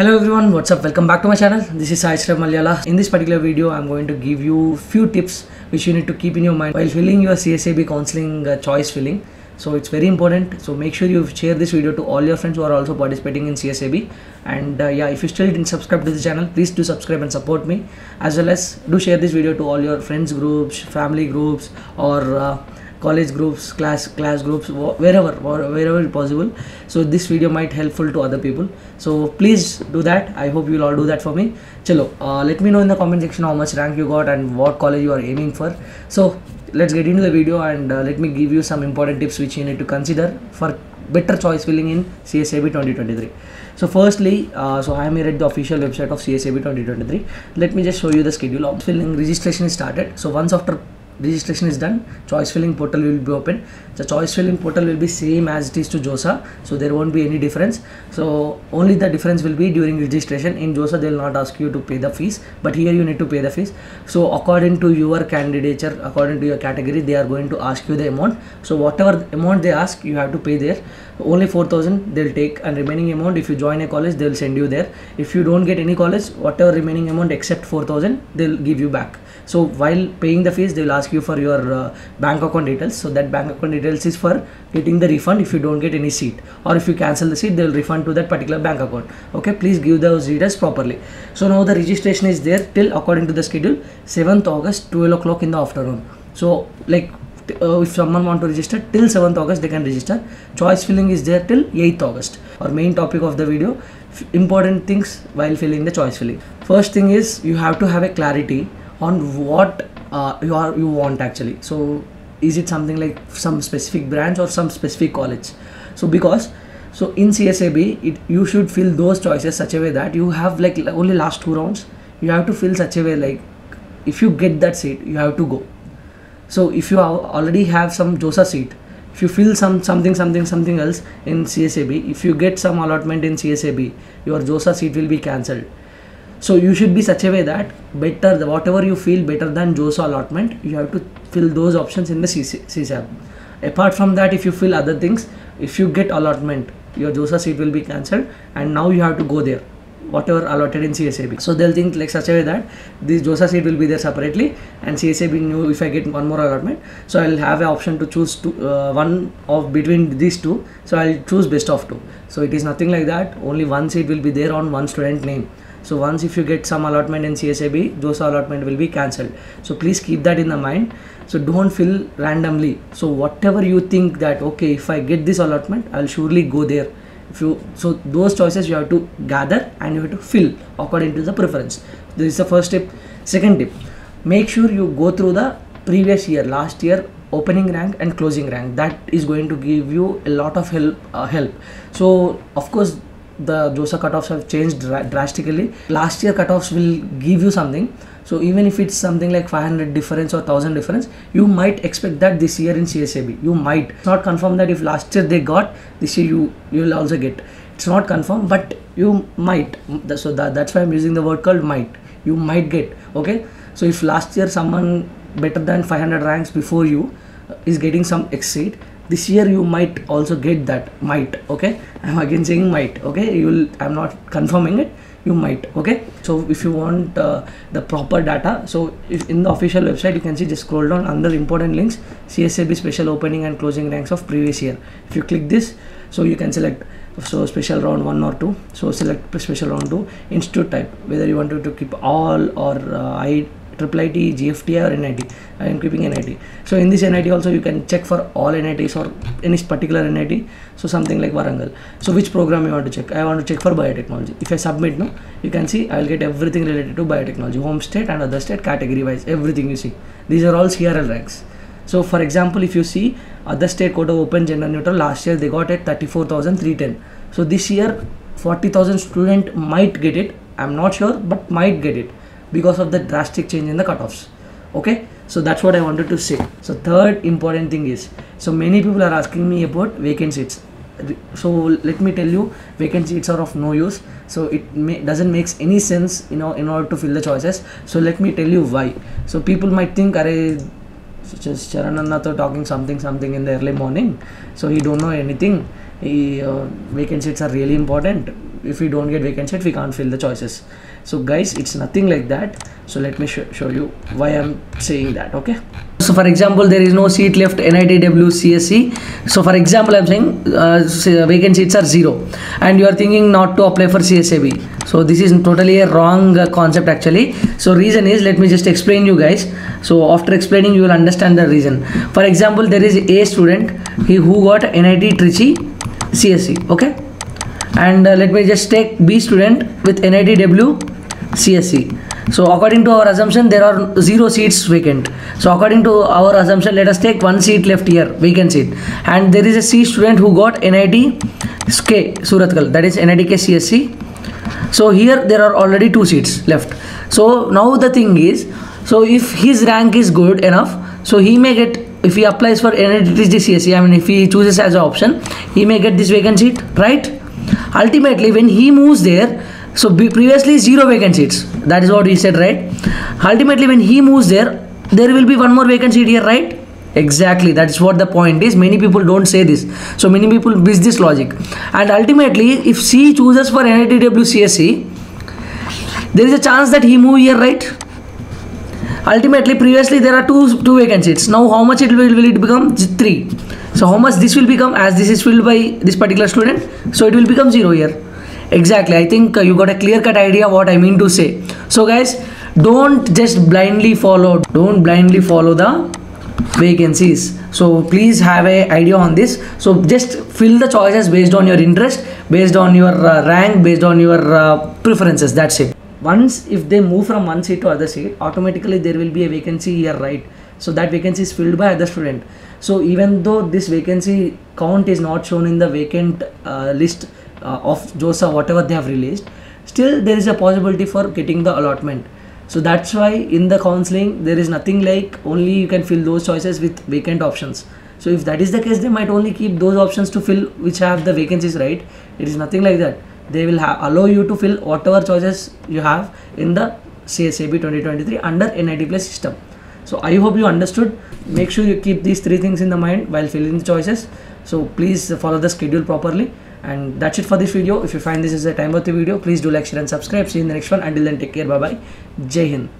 Hello everyone, what's up? Welcome back to my channel. This is Sai Charan Malyala. In this particular video, I'm going to give you few tips which you need to keep in your mind while filling your CSAB counseling uh, choice filling. So it's very important. So make sure you share this video to all your friends who are also participating in CSAB. And uh, yeah, if you still didn't subscribe to the channel, please do subscribe and support me. As well as do share this video to all your friends groups, family groups, or uh, college groups class class groups wherever wh- wherever possible. So this video might helpful to other people. So please do that. I hope you'll all do that for me. Chalo uh, let me know in the comment section how much rank you got and what college you are aiming for. So let's get into the video and uh, let me give you some important tips which you need to consider for better choice filling in csab 2023 so firstly uh, so i am here at the official website of csab 2023 let me just show you the schedule. Of filling registration is started. So once after registration is done. Choice filling portal will be open. The choice filling portal will be same as it is to JoSAA so there won't be any difference. So only the difference will be during registration. In JoSAA they will not ask you to pay the fees but here you need to pay the fees. So according to your candidature according to your category they are going to ask you the amount. So whatever amount they ask you have to pay there. Only 4000 they'll take and remaining amount if you join a college they'll send you there. If you don't get any college whatever remaining amount except 4000 they'll give you back. So while paying the fees they will ask you for your uh, bank account details. So that bank account details is for getting the refund if you don't get any seat. Or if you cancel the seat they will refund to that particular bank account. Okay please give those details properly. So now the registration is there till according to the schedule 7th august 12 o'clock in the afternoon. So like uh, if someone want to register till 7th august they can register. Choice filling is there till 8th august. Our main topic of the video important things while filling the choice filling. First thing is you have to have a clarity on what uh, you are you want actually. So is it something like some specific branch or some specific college? So because so in csab it you should fill those choices such a way that you have like only last two rounds. You have to fill such a way like if you get that seat you have to go. So if you al- already have some JoSAA seat if you fill some something something something else in csab if you get some allotment in csab your JoSAA seat will be cancelled so you should be such a way that better the whatever you feel better than JoSAA allotment you have to fill those options in the CC csab apart from that if you fill other things if you get allotment your JoSAA seat will be cancelled and now you have to go there whatever allotted in CSAB. So they'll think like such a way that this JoSAA seat will be there separately and CSAB knew if I get one more allotment. So I'll have an option to choose two, uh, one of between these two. So I'll choose best of two. So it is nothing like that. Only one seat will be there on one student name. So once if you get some allotment in CSAB, those allotment will be cancelled. So please keep that in the mind. So don't fill randomly. So whatever you think that okay, if I get this allotment, I'll surely go there if you so those choices you have to gather and you have to fill according to the preference this is the first tip second tip make sure you go through the previous year last year opening rank and closing rank that is going to give you a lot of help uh, help so of course the JoSAA cutoffs have changed dra- drastically. Last year cutoffs will give you something. So even if it's something like 500 difference or 1000 difference you might expect that this year in csab you might. It's not confirm that if last year they got this year you you will also get. It's not confirmed but you might. So that, that's why i'm using the word called might. You might get okay? So if last year someone better than 500 ranks before you uh, is getting some exceed this year you might also get that might okay i'm again saying might okay? You will i'm not confirming it. You might okay? So if you want uh, the proper data so if in the official website you can see just scroll down under important links csab special opening and closing ranks of previous year. If you click this so you can select so special round 1 or 2 so select special round 2 institute type whether you want to, to keep all or uh, i triple IT, GFT or NIT. I am keeping uh, NIT. So in this NIT also you can check for all NITs or any particular NIT. So something like Warangal. So which program you want to check? I want to check for biotechnology. If I submit no, you can see I will get everything related to biotechnology, home state and other state category wise, everything you see. These are all CRL ranks. So for example, if you see other state of open gender neutral last year they got at 34,310. So this year 40,000 student might get it. I'm not sure, but might get it because of the drastic change in the cutoffs. Okay? So that's what i wanted to say. So third important thing is so many people are asking me about vacant seats. So let me tell you vacant seats are of no use. So it may, doesn't makes any sense you know in order to fill the choices. So let me tell you why. So people might think are such as charanannato talking something something in the early morning. So he don't know anything. He, uh, vacant seats are really important if we don't get vacant seat we can't fill the choices. So guys it's nothing like that. So let me sh- show you why i'm saying that okay? So for example there is no seat left nitw cse so for example i'm saying uh, vacant seats are zero. And you are thinking not to apply for csab so this is totally a wrong uh, concept actually. So reason is let me just explain you guys. So after explaining you will understand the reason. For example there is a student he who got nit trichy cse okay and uh, let me just take b student with nitw cse so according to our assumption there are zero seats vacant. So according to our assumption let us take one seat left here vacant seat. And there is a c student who got nit k surathkal that is nitk cse so here there are already two seats left. So now the thing is so if his rank is good enough so he may get if he applies for NITG CSE, I mean if he chooses as an option, he may get this vacant seat, right? Ultimately, when he moves there, so previously zero vacant seats. That is what he said, right? Ultimately, when he moves there, there will be one more vacant seat here, right? Exactly, that's what the point is. Many people don't say this, so many people miss this logic. And ultimately, if C chooses for NITW CSE, there is a chance that he move here, right? ultimately previously there are two two vacant seats now how much it will, will it become three so how much this will become as this is filled by this particular student? So it will become zero here. Exactly. I think uh, you got a clear cut idea what i mean to say. So guys don't just blindly follow don't blindly follow the vacancies. So please have a idea on this. So just fill the choices based on your interest based on your uh, rank based on your uh, preferences. That's it. Once if they move from one seat to other seat automatically there will be a vacancy here right so that vacancy is filled by other student. So even though this vacancy count is not shown in the vacant uh, list uh, of JoSAA whatever they have released still there is a possibility for getting the allotment. So that's why in the counseling there is nothing like only you can fill those choices with vacant options. So if that is the case they might only keep those options to fill which have the vacancies right? It is nothing like that. They will allow you to fill whatever choices you have in the CSAB 2023 under NIT plus system. So I hope you understood. Make sure you keep these three things in the mind while filling the choices. So please follow the schedule properly. And that's it for this video. If you find this is a time worthy video, please do like, share, and subscribe. See you in the next one. Until then, take care. Bye bye. Jai Hind.